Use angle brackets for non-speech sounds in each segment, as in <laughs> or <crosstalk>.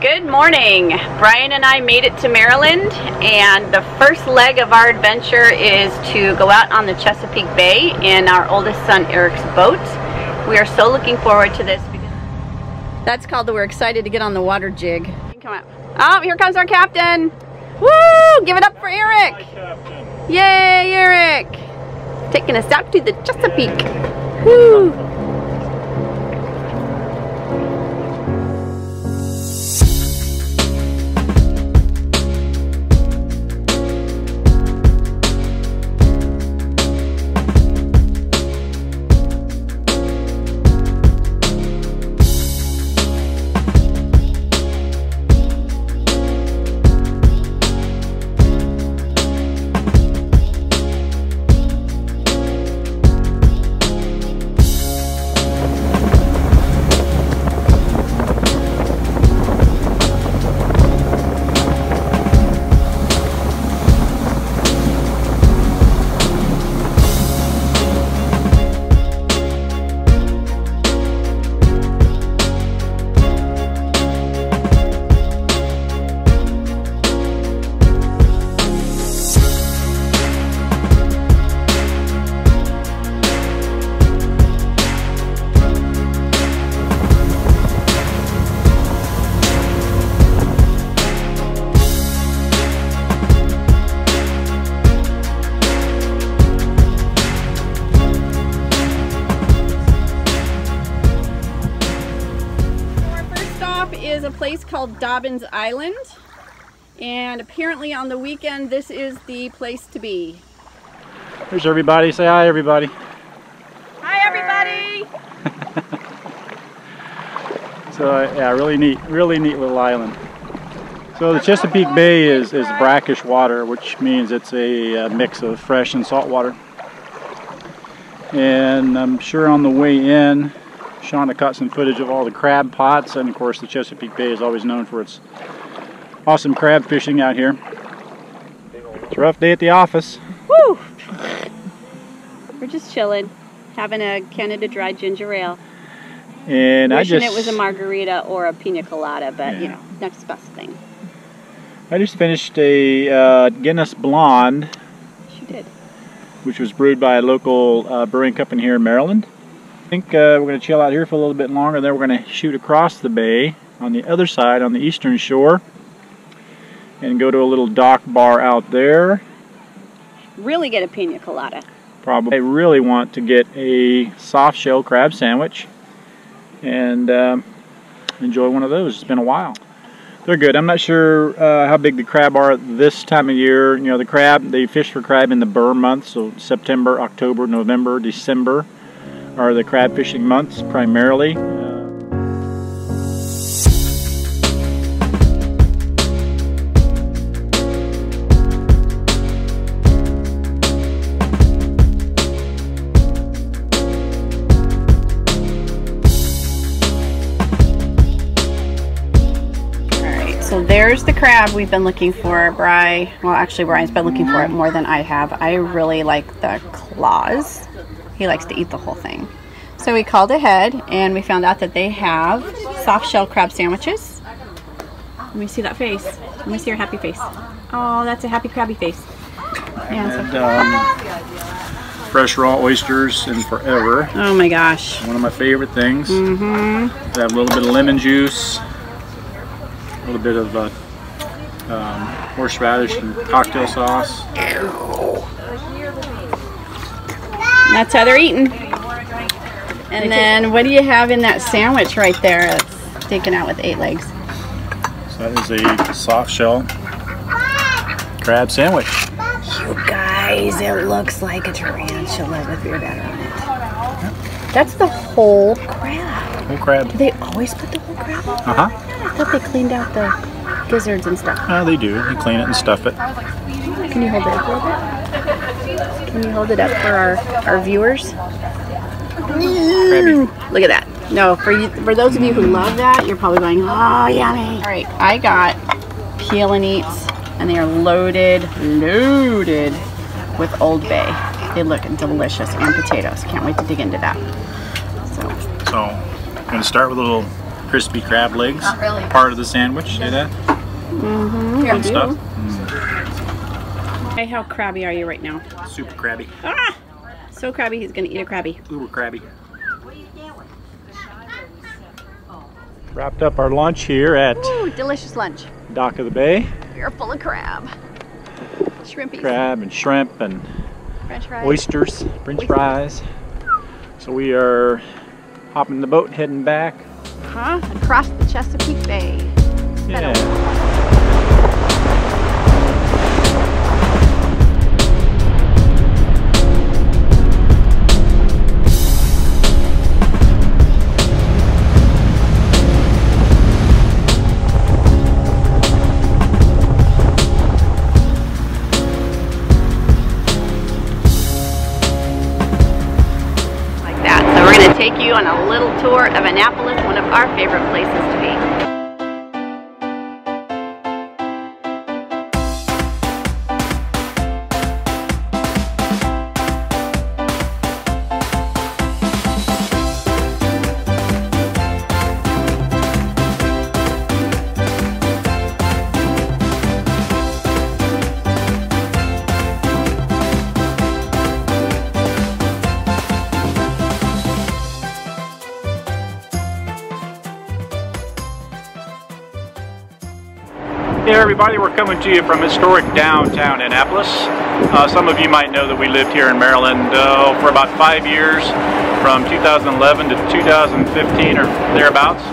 Good morning. Brian and I made it to Maryland and the first leg of our adventure is to go out on the Chesapeake Bay in our oldest son Eric's boat. We are so looking forward to this. That's called the we're excited to get on the water jig. Come out. Oh, here comes our captain. Woo! Give it up for Eric. Yay, Eric. Taking us out to the Chesapeake. Woo! Called Dobbins Island. And apparently on the weekend, this is the place to be. Here's everybody. Say hi, everybody. Hi, everybody! <laughs> So uh, yeah, really neat, really neat little island. So the Chesapeake Bay is, is brackish water, which means it's a, uh mix of fresh and salt water. And I'm sure on the way in, Shauna caught some footage of all the crab pots, and of course the Chesapeake Bay is always known for its awesome crab fishing out here. It's a rough day at the office. Woo! We're just chilling, having a Canada Dry Ginger Ale. And Wishing I just it was a margarita or a pina colada, but you know, next best thing. I just finished a uh, Guinness Blonde, She did. which was brewed by a local uh, brewing company here in Maryland. I think uh, we're going to chill out here for a little bit longer, then we're going to shoot across the bay on the other side, on the eastern shore, and go to a little dock bar out there. Really get a pina colada. Probably, I really want to get a soft shell crab sandwich and um, enjoy one of those. It's been a while. They're good. I'm not sure uh, how big the crab are this time of year. You know, the crab, they fish for crab in the burr months, so September, October, November, December are the crab fishing months primarily. So there's the crab we've been looking for. Bry, well actually Brian's been looking for it more than I have. I really like the claws. He likes to eat the whole thing. So we called ahead and we found out that they have soft shell crab sandwiches. Let me see that face. Let me see your happy face. Oh, that's a happy crabby face. And um, fresh raw oysters and forever. oh my gosh. One of my favorite things. Mm-hmm. They have a little bit of lemon juice, a little bit of uh, um, horseradish and cocktail sauce. That's how they're eating. And then what do you have in that sandwich right there that's sticking out with eight legs? So that is a soft shell crab sandwich. You guys, it looks like a tarantula with beer batter on it. That's the whole crab. Whole crab. Do they always put the whole crab? on? Uh huh. I thought they cleaned out the gizzards and stuff. Uh, they do. They clean it and stuff it. Can you hold it up a little bit? Can you hold it up for our, our viewers? Look at that. No, for you, for those of you who love that, you're probably going, oh, yummy. All right, I got peel and eats, and they are loaded, loaded with Old Bay. They look delicious, and potatoes. Can't wait to dig into that. So, So, I'm going to start with a little crispy crab legs. Not really. Part of the sandwich. See that? Mm-hmm. Fun stuff. Hey, how crabby are you right now? Super crabby. Ah! So crabby, he's gonna eat a crabby. Uber crabby. Wrapped up our lunch here at Ooh, delicious lunch. Dock of the Bay. We're full of crab. Shrimpies. Crab and shrimp and French fries. oysters, french fries. So we are hopping the boat heading back. Huh? Across the Chesapeake Bay. Yeah. Take you on a little tour of Annapolis, one of our favorite places to be. Hey everybody, we're coming to you from historic downtown Annapolis. Uh, some of you might know that we lived here in Maryland uh, for about five years, from 2011 to 2015 or thereabouts.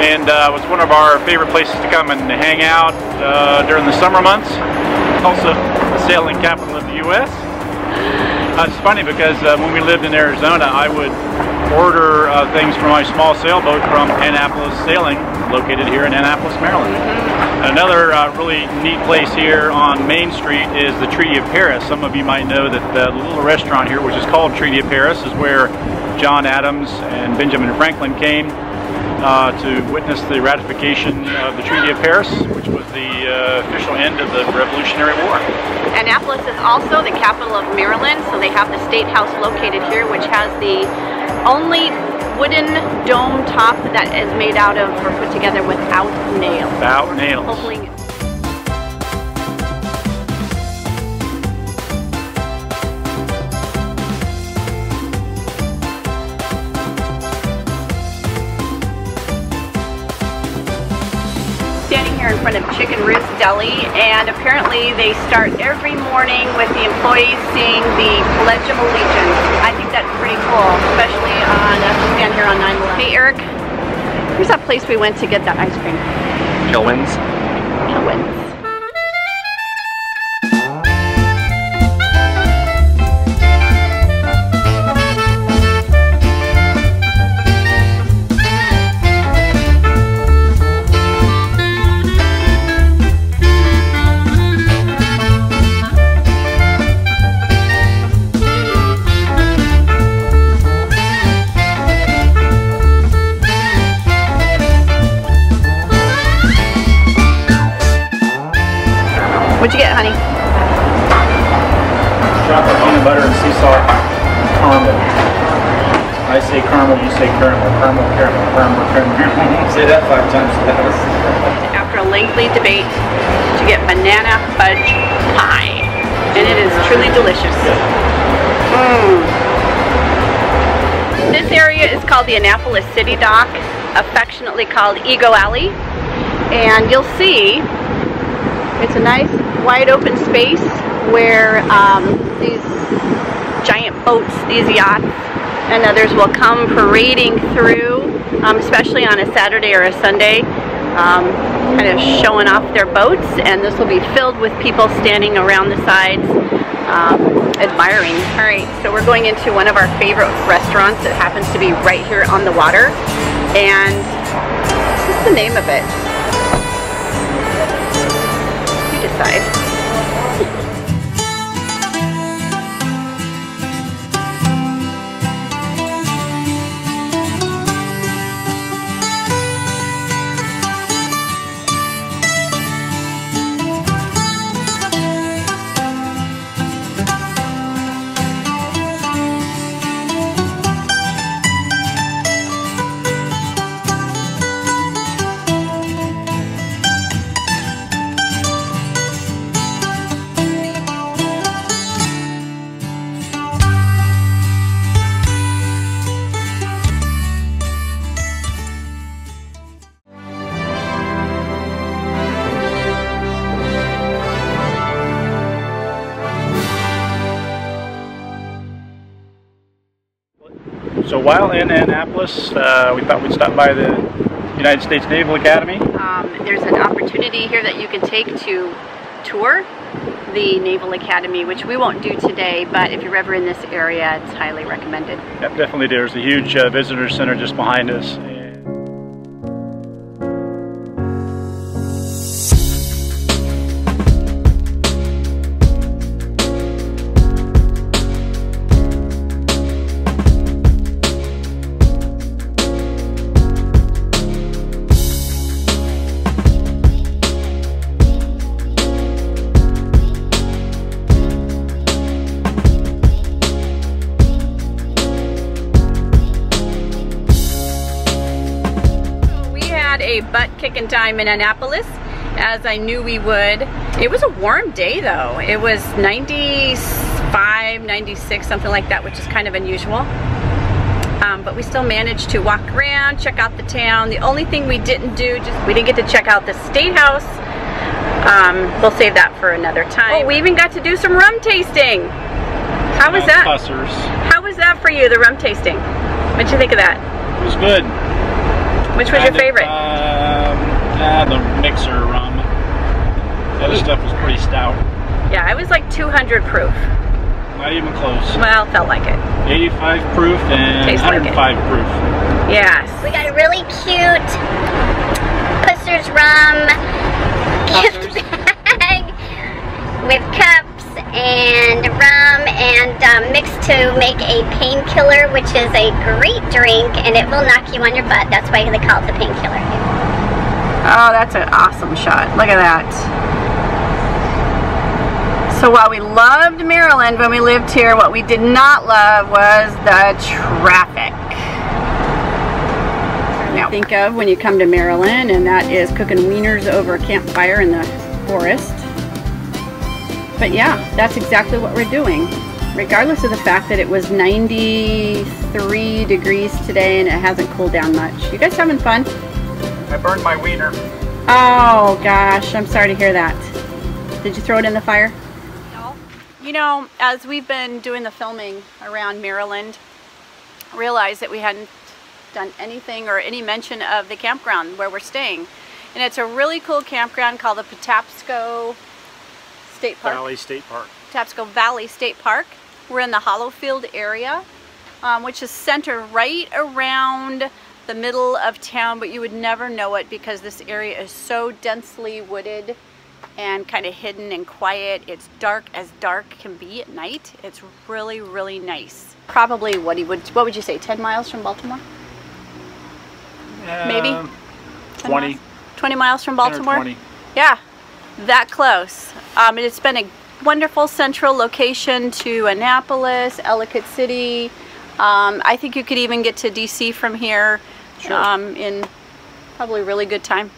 And uh, it was one of our favorite places to come and hang out uh, during the summer months. Also the sailing capital of the U.S. It's funny because uh, when we lived in Arizona, I would order uh, things for my small sailboat from Annapolis Sailing, located here in Annapolis, Maryland. Another uh, really neat place here on Main Street is the Treaty of Paris. Some of you might know that the little restaurant here, which is called Treaty of Paris, is where John Adams and Benjamin Franklin came uh, to witness the ratification of the Treaty of Paris, which was the uh, official end of the Revolutionary War. Annapolis is also the capital of Maryland, so they have the State House located here, which has the only wooden dome top that is made out of or put together without nails. Without nails. Hopefully. Front of Chicken Roost Deli, and apparently they start every morning with the employees seeing the Pledge of Allegiance. I think that's pretty cool, especially on as we stand here on 9/11. Hey Eric, where's that place we went to get that ice cream? Kilwins. Kilwins. Truly delicious. Mm. This area is called the Annapolis City Dock, affectionately called Ego Alley. And you'll see it's a nice wide open space where um, these giant boats, these yachts, and others will come parading through, um, especially on a Saturday or a Sunday, um, kind of showing off their boats. And this will be filled with people standing around the sides, um, admiring. All right, so we're going into one of our favorite restaurants that happens to be right here on the water. And what's the name of it? You decide. While in Annapolis, uh, we thought we'd stop by the United States Naval Academy. Um, there's an opportunity here that you can take to tour the Naval Academy, which we won't do today, but if you're ever in this area, it's highly recommended. Yep, definitely. There's a huge uh, visitor center just behind us. Time in Annapolis, as I knew we would. It was a warm day though. It was 95, 96, something like that, which is kind of unusual. Um, but we still managed to walk around, check out the town. The only thing we didn't do, just we didn't get to check out the State House. Um, we'll save that for another time. Oh, we even got to do some rum tasting. How was that? Pusser's. How was that for you, the rum tasting? What'd you think of that? It was good. Which was your Kind of, favorite? Um, ah, the mixer rum. The other stuff was pretty stout. Yeah, I was like 200 proof. Not even close. Well, felt like it. 85 proof and Tastes like 105 proof. Yes. We got a really cute Pusser's Rum gift bag with cups and rum and um, mixed to make a painkiller, which is a great drink and it will knock you on your butt. That's why they call it the painkiller. Oh, that's an awesome shot. Look at that. So while we loved Maryland when we lived here, what we did not love was the traffic. Now think of when you come to Maryland and that is cooking wieners over a campfire in the forest. But yeah, that's exactly what we're doing. Regardless of the fact that it was 93 degrees today and it hasn't cooled down much. You guys having fun? I burned my wiener. Oh gosh, I'm sorry to hear that. Did you throw it in the fire? No. You know, as we've been doing the filming around Maryland, realized that we hadn't done anything or any mention of the campground where we're staying. And it's a really cool campground called the Patapsco State Park. Valley State Park. Patapsco Valley State Park. We're in the Hollofield area, um, which is centered right around the middle of town, but you would never know it because this area is so densely wooded and kind of hidden and quiet. It's dark as dark can be at night. It's really, really nice. Probably what he would, what would you say, 10 miles from Baltimore? Maybe? Um, 10 20. miles? 20 miles from Baltimore? 20. Yeah, that close. Um, and it's been a wonderful central location to Annapolis, Ellicott City. Um, I think you could even get to DC from here Sure. um, in probably really good time.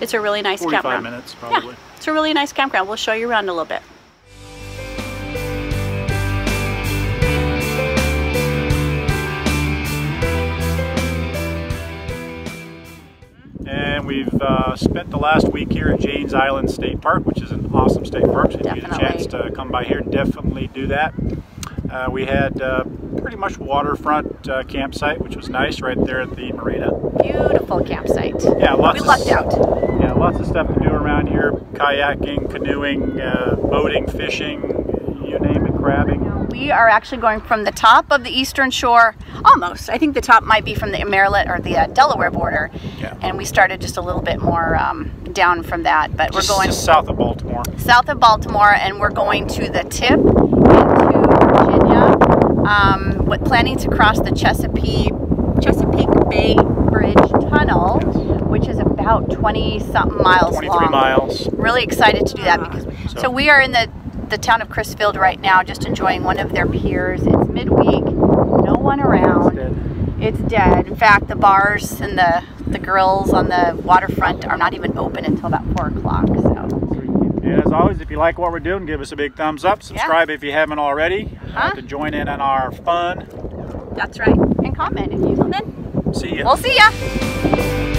It's a really nice 45 campground. minutes probably. Yeah, it's a really nice campground. We'll show you around a little bit. And we've uh, spent the last week here at Janes Island State Park, which is an awesome state park. So if you get a chance to come by here, definitely do that. Uh, we had uh, pretty much waterfront uh, campsite, which was nice right there at the marina. Beautiful campsite. Yeah, lots We of lucked out. Yeah, lots of stuff to do around here: kayaking, canoeing, uh, boating, fishing, you name it, crabbing. We are actually going from the top of the eastern shore, almost. I think the top might be from the Maryland or the uh, Delaware border. Yeah. And we started just a little bit more um, down from that, but Just, we're going just south of Baltimore. south of Baltimore, and we're going to the tip. Um, with planning to cross the Chesapeake Chesapeake Bay Bridge Tunnel, which is about 20 something miles 23 long. miles. Really excited to do that because so, So- we are in the the town of Crisfield right now, just enjoying one of their piers. It's midweek, no one around. It's dead. In fact, the bars and the the grills on the waterfront are not even open until about four o'clock. So. And as always, if you like what we're doing, give us a big thumbs up. Subscribe if you haven't already uh, Huh? to join in on our fun. That's right. And comment if you. Then See ya. we'll see ya.